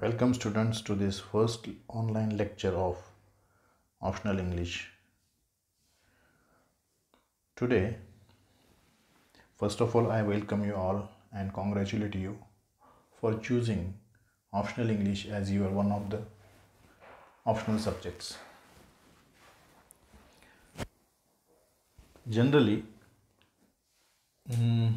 Welcome students to this first online lecture of optional English. Today, first of all, I welcome you all and congratulate you for choosing optional English as your one of the optional subjects. Generally, mm,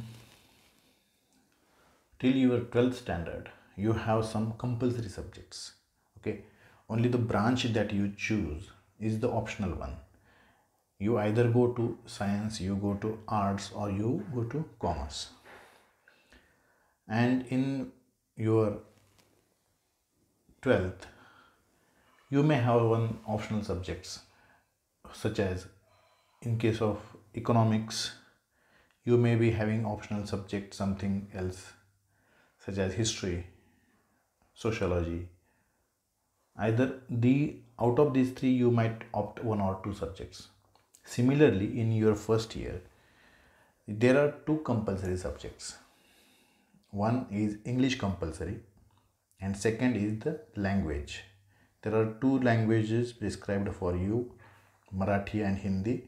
till your 12th standard you have some compulsory subjects okay? Only the branch that you choose is the optional one. You either go to science you go to arts or you go to commerce. And in your 12th you may have one optional subjects such as in case of economics you may be having optional subject something else such as history sociology. Either the out of these three you might opt one or two subjects. Similarly in your first year there are two compulsory subjects. One is english compulsory and second is the language. There are two languages prescribed for you marathi and hindi.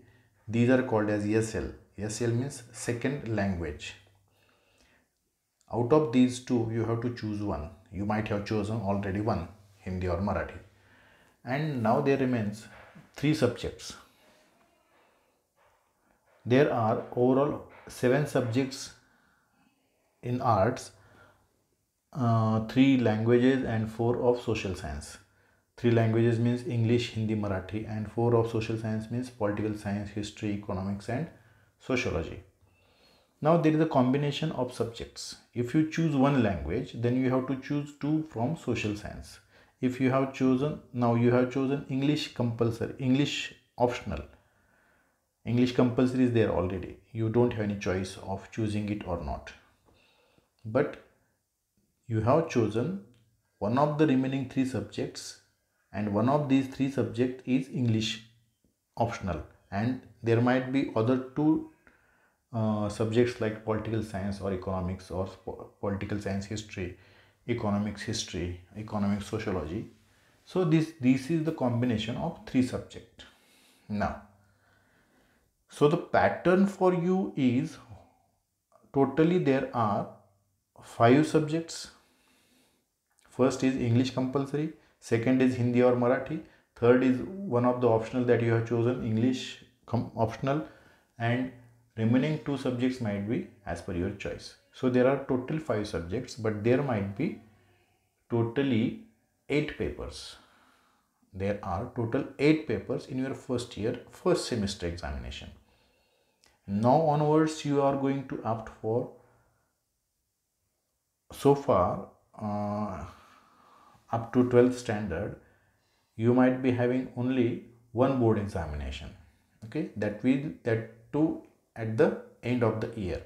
These are called as esl esl means second language out of these two you have to choose one. You might have chosen already one hindi or marathi. And now there remains three subjects. There are overall seven subjects in arts uh, three languages and four of social science. Three languages means english hindi marathi and four of social science means political science history economics and sociology now there is a combination of subjects. If you choose one language then you have to choose two from social science. If you have chosen now you have chosen english compulsory english optional. English compulsory is there already. You don't have any choice of choosing it or not. But you have chosen one of the remaining three subjects and one of these three subjects is english optional. And there might be other two uh, subjects like political science or economics or political science history economics history economic sociology. So this this is the combination of three subject. Now so the pattern for you is totally there are five subjects. First is english compulsory second is hindi or marathi third is one of the optional that you have chosen english optional and remaining two subjects might be as per your choice. So there are total five subjects but there might be totally eight papers. There are total eight papers in your first year first semester examination. Now onwards you are going to opt for so far uh, up to 12th standard you might be having only one board examination. Okay? That will that two at the end of the year.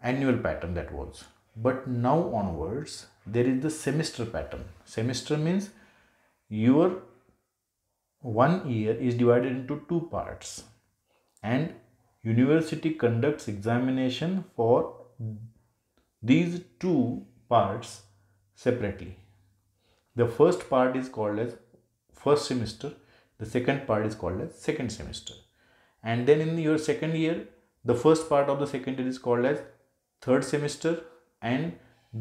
Annual pattern that was. But now onwards there is the semester pattern. Semester means your one year is divided into two parts. And university conducts examination for these two parts separately. The first part is called as first semester. The second part is called as second semester and then in your second year the first part of the second year is called as third semester and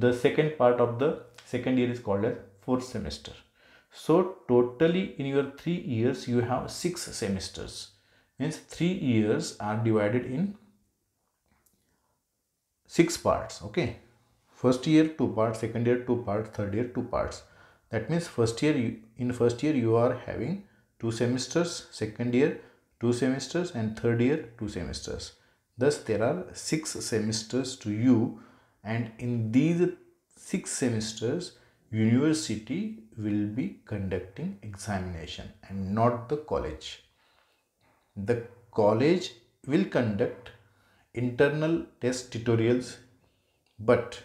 the second part of the second year is called as fourth semester. So totally in your three years you have six semesters. Means three years are divided in six parts okay? First year two parts second year two parts third year two parts. That means first year you, in first year you are having two semesters second year two semesters and third year two semesters. Thus there are six semesters to you and in these six semesters university will be conducting examination and not the college. The college will conduct internal test tutorials but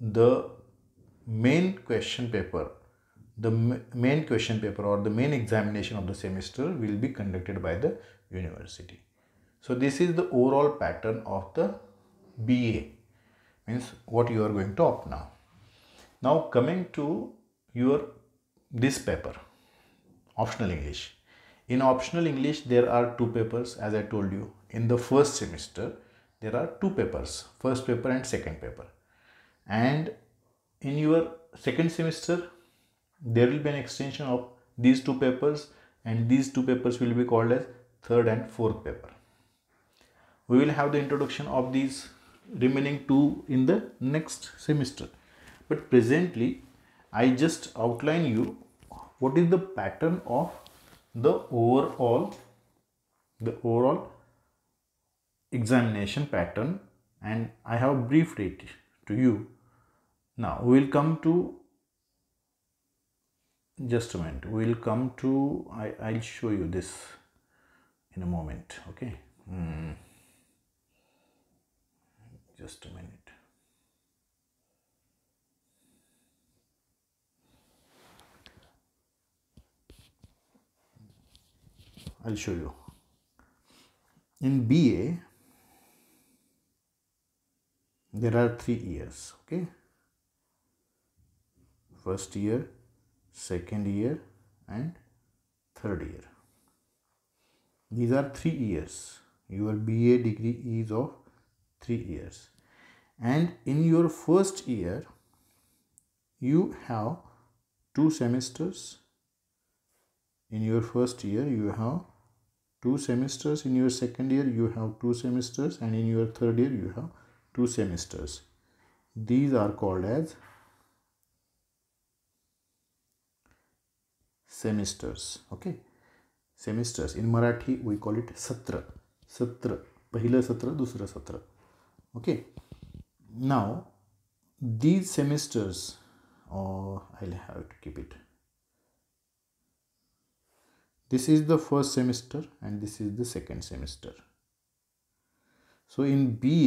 the main question paper the main question paper or the main examination of the semester will be conducted by the university. So this is the overall pattern of the BA means what you are going to opt now. now coming to your this paper optional english in optional english there are two papers as i told you in the first semester there are two papers first paper and second paper and in your second semester there will be an extension of these two papers and these two papers will be called as third and fourth paper. We will have the introduction of these remaining two in the next semester. But presently i just outline you what is the pattern of the overall the overall examination pattern and i have briefed it to you. Now we will come to just a minute. We will come to I, i'll show you this in a moment okay? Mm. just a minute. I'll show you. In ba there are three years okay? First year second year and third year. These are three years. Your ba degree is of three years. And in your first year you have two semesters. In your first year you have two semesters. In your second year you have two semesters. And in your third year you have two semesters. These are called as semesters okay? Semesters. In marathi we call it satra. Satra. Pahila satra dusra satra okay? Now these semesters or oh, i'll have to keep it. This is the first semester and this is the second semester. So in ba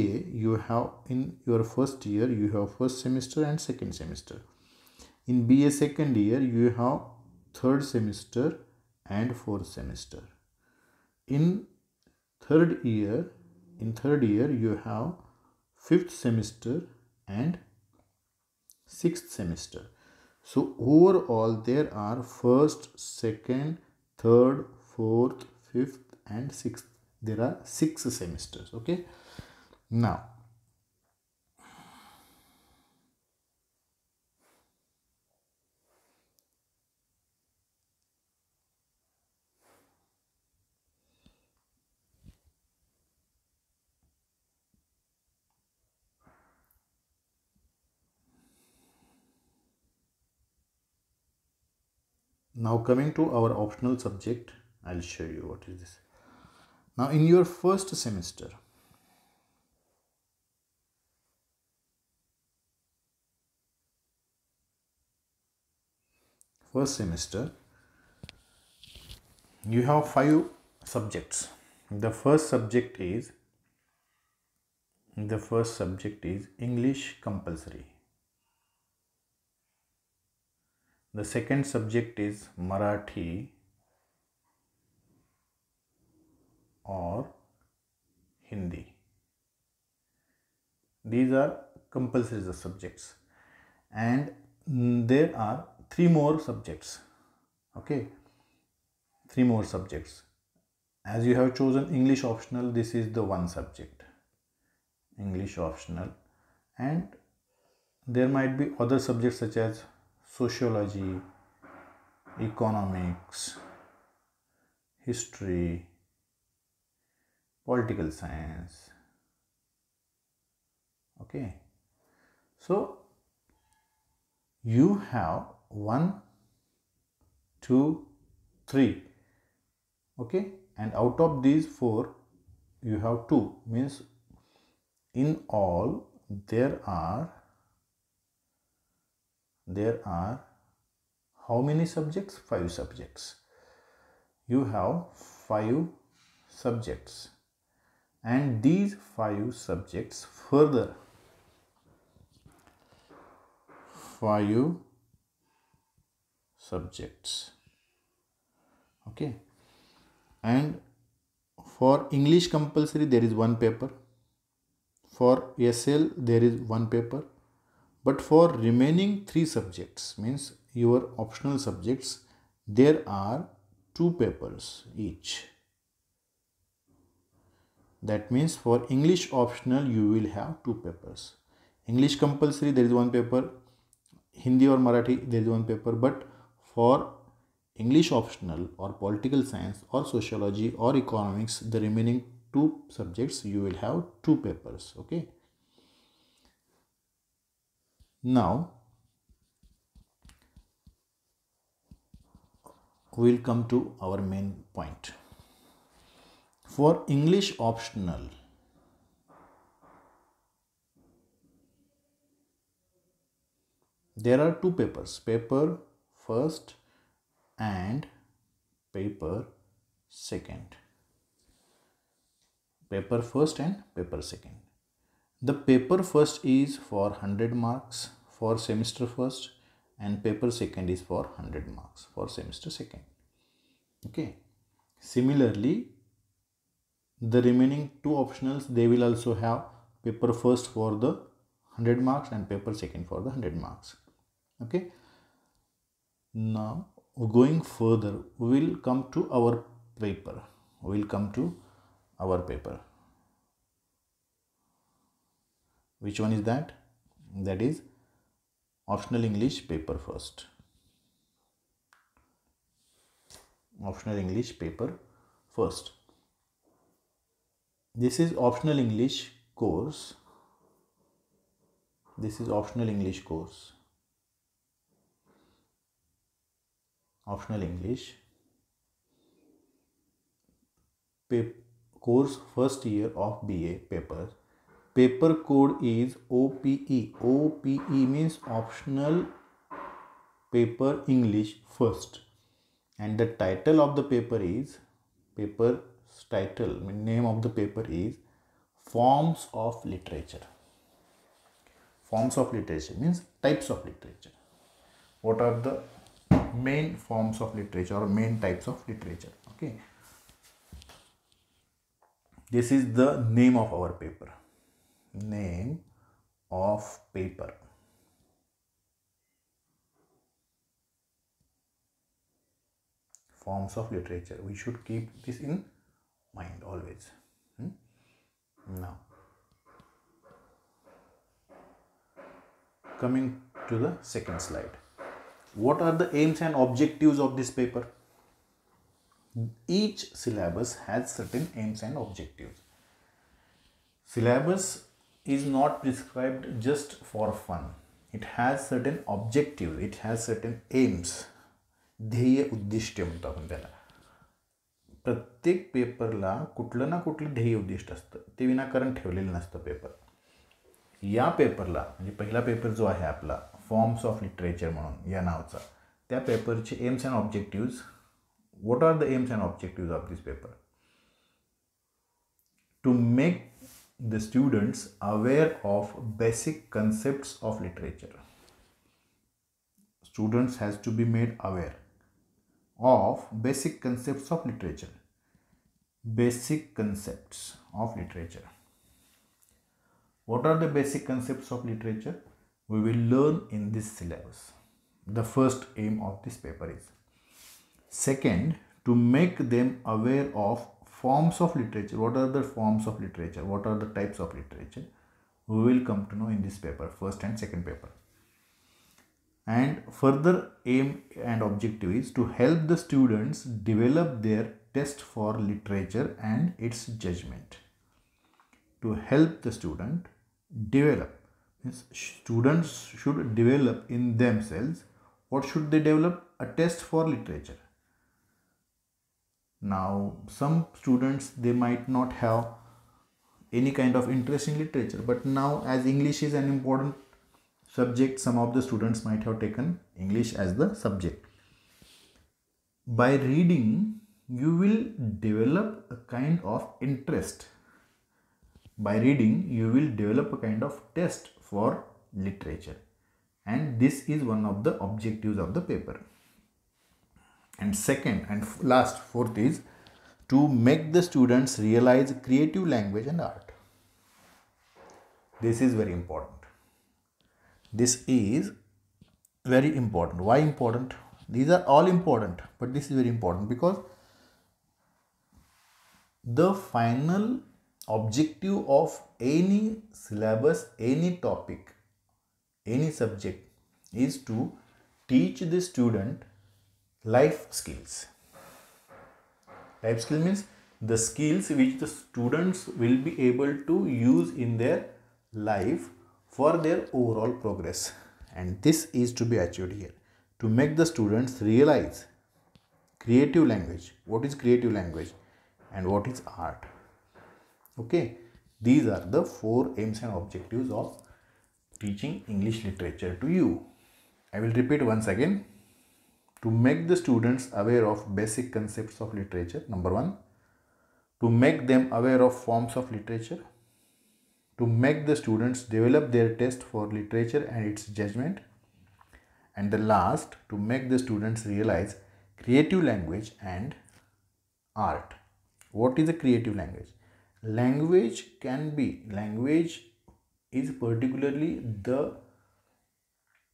you have in your first year you have first semester and second semester. In BA second year you have third semester and fourth semester. In third year in third year you have fifth semester and sixth semester. So overall there are first second third fourth fifth and sixth. There are six semesters okay? Now now coming to our optional subject i'll show you what is this. Now in your first semester first semester you have five subjects. The first subject is the first subject is english compulsory the second subject is marathi or hindi. These are compulsory subjects. And there are three more subjects. Okay? Three more subjects. As you have chosen english optional this is the one subject. English optional. And there might be other subjects such as sociology economics history political science. Okay. So you have one two three. Okay. And out of these four you have two. Means in all there are there are how many subjects? Five subjects. You have five subjects. And these five subjects further. Five subjects. Okay. And for english compulsory there is one paper. For sl there is one paper but for remaining three subjects means your optional subjects there are two papers each. That means for english optional you will have two papers. English compulsory there is one paper. Hindi or marathi there is one paper. But for english optional or political science or sociology or economics the remaining two subjects you will have two papers okay now we'll come to our main point. For English optional, there are two papers paper first and paper second paper first and paper second the paper first is for 100 marks for semester first and paper second is for 100 marks for semester second. Okay. Similarly, the remaining two optionals they will also have paper first for the 100 marks and paper second for the 100 marks. Okay. Now going further, we will come to our paper. We will come to our paper. Which one is that? That is optional english paper first. Optional english paper first. This is optional english course. This is optional english course. Optional english course first year of ba paper paper code is OPE. OPE means optional paper English first. And the title of the paper is paper title name of the paper is forms of literature. Forms of literature means types of literature. What are the main forms of literature or main types of literature? Okay. This is the name of our paper name of paper. Forms of literature. We should keep this in mind always. Hmm? Now, coming to the second slide. What are the aims and objectives of this paper? Each syllabus has certain aims and objectives. Syllabus is not prescribed just for fun. It has certain objective, it has certain aims. ध्येय उद्दिष्ट म्हणतो आपण त्याला प्रत्येक पेपरला कुठलं ना कुठलं ध्येय उद्दिष्ट असतं ते विनाकारण ठेवलेलं नसतं पेपर या पेपरला म्हणजे पहिला पेपर जो आहे आपला फॉर्म्स ऑफ लिटरेचर म्हणून या नावचा त्या पेपरचे aims and objectives what are the aims and objectives of this paper to make the students aware of basic concepts of literature. Students has to be made aware of basic concepts of literature. Basic concepts of literature. What are the basic concepts of literature? We will learn in this syllabus. The first aim of this paper is second to make them aware of forms of literature what are the forms of literature what are the types of literature we will come to know in this paper first and second paper. And further aim and objective is to help the students develop their test for literature and its judgment. To help the student develop. Means students should develop in themselves what should they develop? A test for literature now some students they might not have any kind of interest in literature but now as english is an important subject some of the students might have taken english as the subject. By reading you will develop a kind of interest. By reading you will develop a kind of test for literature. And this is one of the objectives of the paper and second and last fourth is to make the students realize creative language and art. This is very important. This is very important. Why important? These are all important but this is very important because the final objective of any syllabus any topic any subject is to teach the student life skills. Life skill means the skills which the students will be able to use in their life for their overall progress. And this is to be achieved here. To make the students realize creative language. What is creative language? And what is art? Okay. These are the four aims and objectives of teaching english literature to you. I will repeat once again to make the students aware of basic concepts of literature number 1 to make them aware of forms of literature, to make the students develop their taste for literature and its judgment, and the last, to make the students realize creative language and art. What is a creative language? Language can be, language is particularly the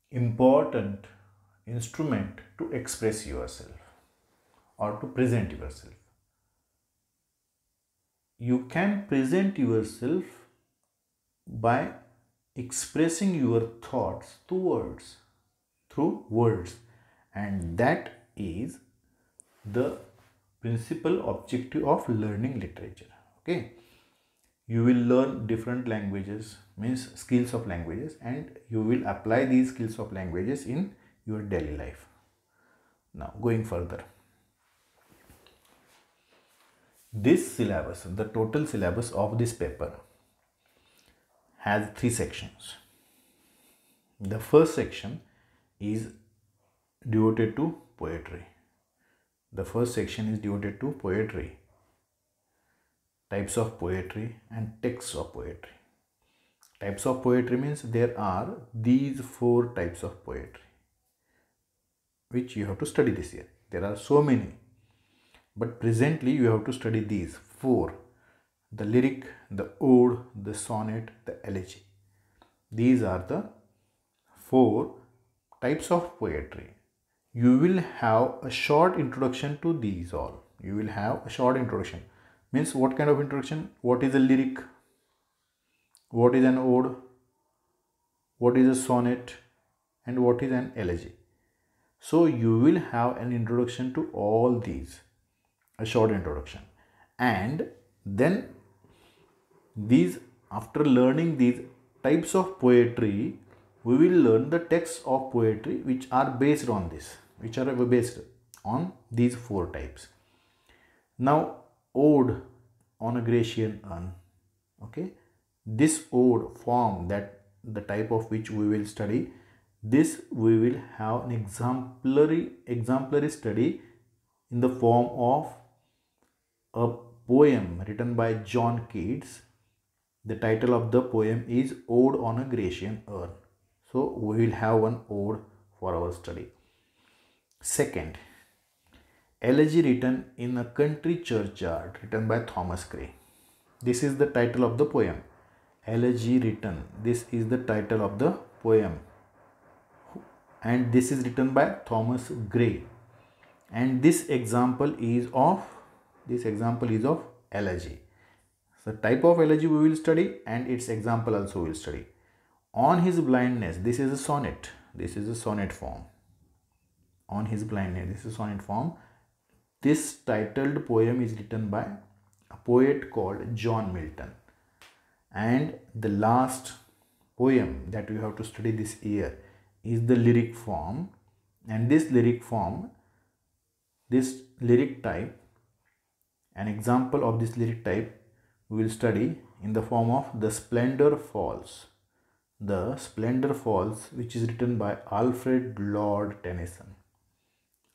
important instrument to express yourself or to present yourself. You can present yourself by expressing your thoughts through words through words. And that is the principal objective of learning literature okay? You will learn different languages means skills of languages and you will apply these skills of languages in your daily life now going further this syllabus, the total syllabus of this paper has three sections. The first section is devoted to poetry. The first section is devoted to poetry, types of poetry and texts of poetry. Types of poetry means there are these four types of poetry which you have to study this year. There are so many but presently you have to study these four the lyric, the ode, the sonnet, the elegy. These are the four types of poetry. You will have a short introduction to these all. You will have a short introduction. Means what kind of introduction? What is a lyric? What is an ode? What is a sonnet? And what is an elegy? So you will have an introduction to all these a short introduction. And then these after learning these types of poetry we will learn the texts of poetry which are based on this which are based on these four types. Now ode on a grecian urn okay? This ode form that the type of which we will study this we will have an exemplary exemplary study in the form of a poem written by John Keats. The title of the poem is Ode on a Grecian Urn. So we will have one ode for our study. Second, Elegy written in a country churchyard written by Thomas Gray. This is the title of the poem. Elegy written. This is the title of the poem. And this is written by Thomas Gray. And this example is of this example is of elegy. So type of elegy we will study and its example also we will study. On his blindness, this is a sonnet. This is a sonnet form. On his blindness, this is sonnet form. This titled poem is written by a poet called John Milton. And the last poem that we have to study this year is the lyric form. And this lyric form, this lyric type an example of this lyric type we will study in the form of The Splendor Falls. The Splendor Falls which is written by Alfred Lord Tennyson.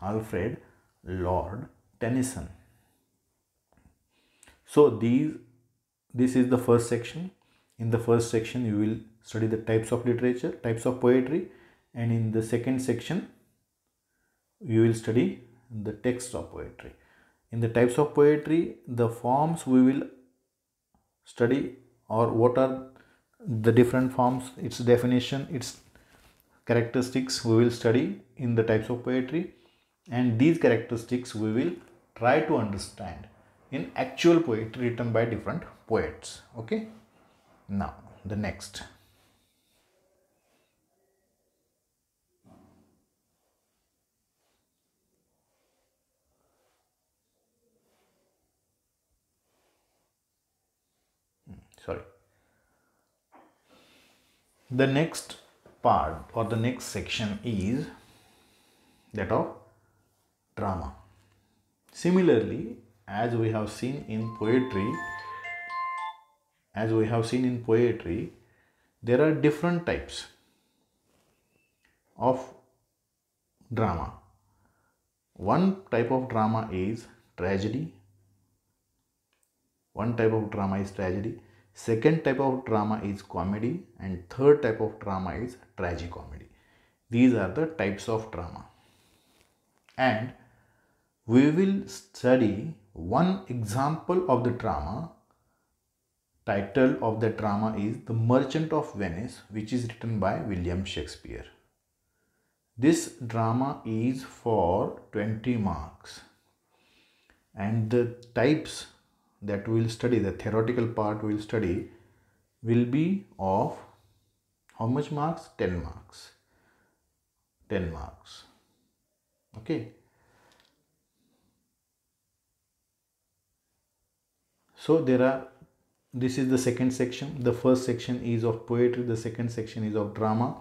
Alfred Lord Tennyson. So these this is the first section. In the first section you will study the types of literature, types of poetry and in the second section you will study the text of poetry. In the types of poetry the forms we will study or what are the different forms its definition its characteristics we will study in the types of poetry. And these characteristics we will try to understand in actual poetry written by different poets. Okay? Now the next hmm, sorry. The next part or the next section is that of drama. Similarly as we have seen in poetry as we have seen in poetry there are different types of drama. One type of drama is tragedy. One type of drama is tragedy second type of drama is comedy and third type of drama is tragicomedy. These are the types of drama. And we will study one example of the drama. Title of the drama is the merchant of venice which is written by william shakespeare. This drama is for 20 marks. And the types that we will study the theoretical part we will study will be of how much marks? 10 marks. 10 marks. Okay. So there are this is the second section. The first section is of poetry the second section is of drama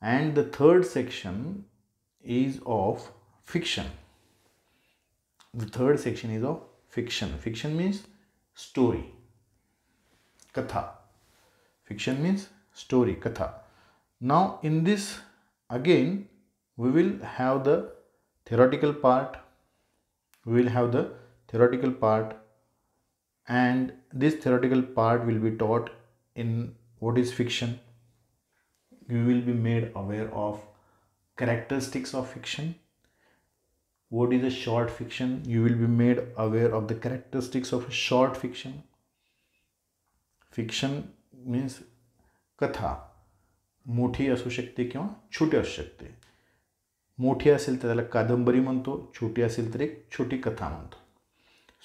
and the third section is of fiction. The third section is of fiction. Fiction means story. Katha. Fiction means story. Katha. Now in this again we will have the theoretical part. We will have the theoretical part. And this theoretical part will be taught in what is fiction. You will be made aware of characteristics of fiction what is a short fiction you will be made aware of the characteristics of a short fiction fiction means कथा मोठी असू शकते किंवा छोटी असू शकते मोठी असेल तर त्याला कादंबरी म्हणतो छोटी असेल तर एक छोटी कथा म्हणतो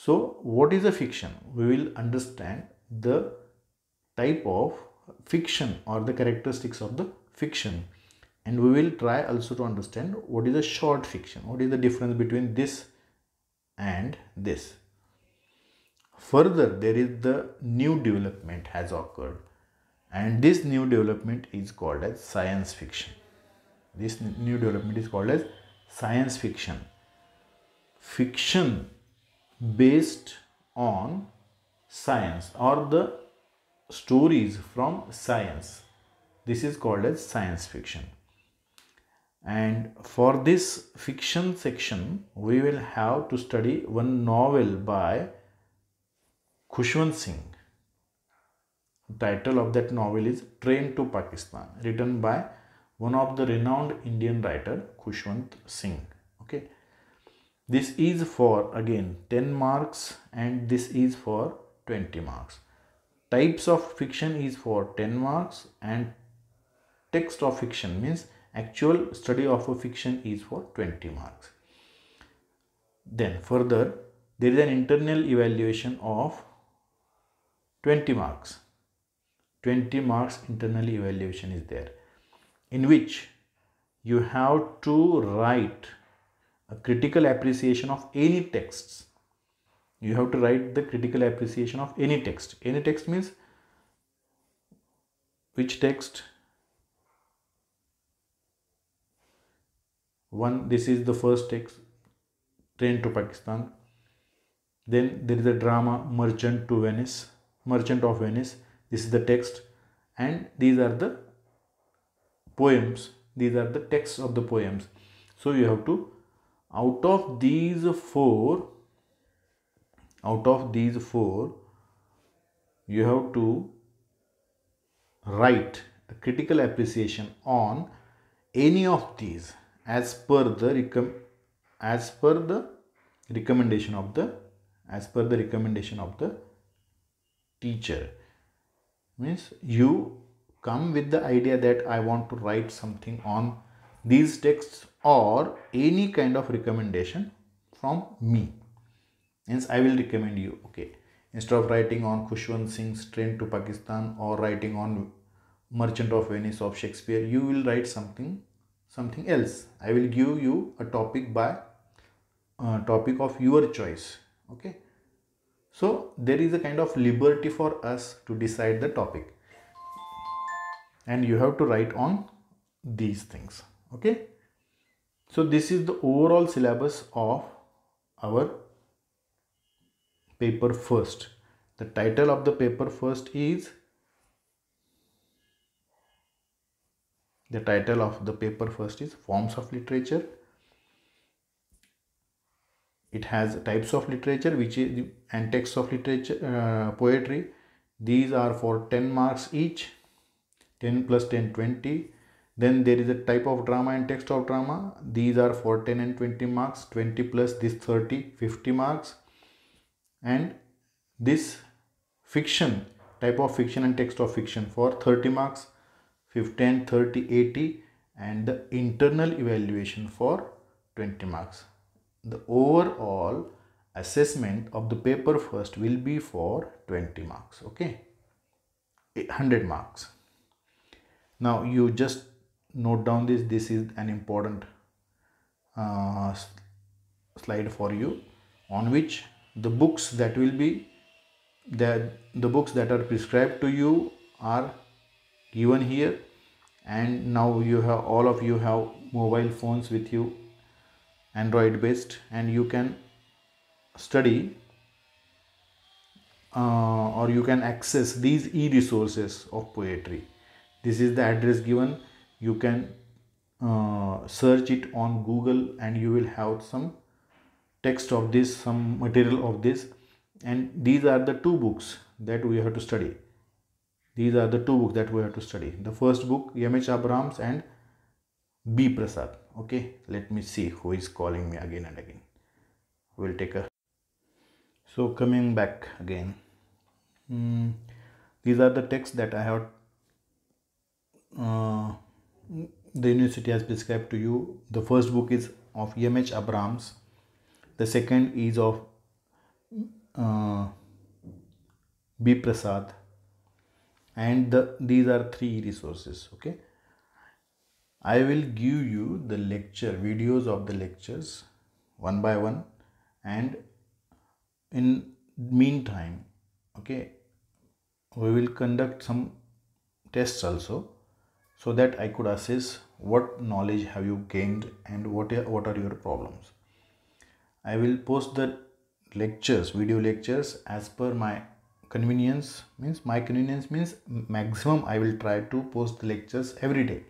so what is a fiction we will understand the type of fiction or the characteristics of the fiction and we will try also to understand what is a short fiction what is the difference between this and this. Further there is the new development has occurred. And this new development is called as science fiction. This new development is called as science fiction. Fiction based on science or the stories from science. This is called as science fiction and for this fiction section we will have to study one novel by Khushwant Singh. title of that novel is Train to Pakistan written by one of the renowned Indian writer Khushwant Singh. Okay. This is for again 10 marks and this is for 20 marks. Types of fiction is for 10 marks and text of fiction means actual study of a fiction is for 20 marks. Then further there is an internal evaluation of 20 marks. 20 marks internal evaluation is there in which you have to write a critical appreciation of any texts. You have to write the critical appreciation of any text. Any text means which text one this is the first text train to pakistan. Then there is a drama merchant to venice merchant of venice. This is the text. And these are the poems. These are the texts of the poems. So you have to out of these four out of these four you have to write a critical appreciation on any of these as per the recom as per the recommendation of the as per the recommendation of the teacher means you come with the idea that I want to write something on these texts or any kind of recommendation from me. Hence, I will recommend you. Okay, instead of writing on Khushwant Singh's Train to Pakistan or writing on Merchant of Venice of Shakespeare, you will write something something else. I will give you a topic by uh, topic of your choice. Okay, so there is a kind of liberty for us to decide the topic. And you have to write on these things. Okay? So this is the overall syllabus of our paper first. The title of the paper first is the title of the paper first is forms of literature. It has types of literature which is and texts of literature uh, poetry. These are for 10 marks each. 10 plus 10 20 then there is a type of drama and text of drama. These are for 10 and 20 marks. 20 plus this 30 50 marks. And this fiction type of fiction and text of fiction for 30 marks 15 30 80 and the internal evaluation for 20 marks. The overall assessment of the paper first will be for 20 marks okay? 100 marks. Now you just note down this this is an important uh, slide for you on which the books that will be that the books that are prescribed to you are given here. And now you have all of you have mobile phones with you android based and you can study uh, or you can access these e-resources of poetry. This is the address given. You can uh, search it on google and you will have some text of this some material of this. And these are the two books that we have to study these are the two books that we have to study the first book yamh abrahams and b prasad okay let me see who is calling me again and again we'll take a so coming back again mm, these are the texts that i have uh, the university has prescribed to you. The first book is of E.M.H. Abrams. The second is of uh, B. Prasad. And the, these are three resources. Okay. I will give you the lecture, videos of the lectures one by one. And in meantime, okay, we will conduct some tests also so that I could assess what knowledge have you gained and what are, what are your problems. I will post the lectures, video lectures as per my convenience means my convenience means maximum I will try to post the lectures every day.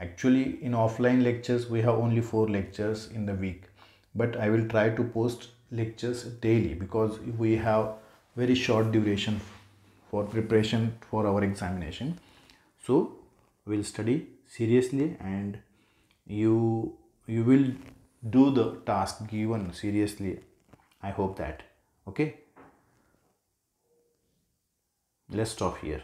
Actually in offline lectures we have only four lectures in the week but I will try to post lectures daily because we have very short duration for preparation for our examination. So we will study seriously and you you will do the task given seriously i hope that okay let's stop here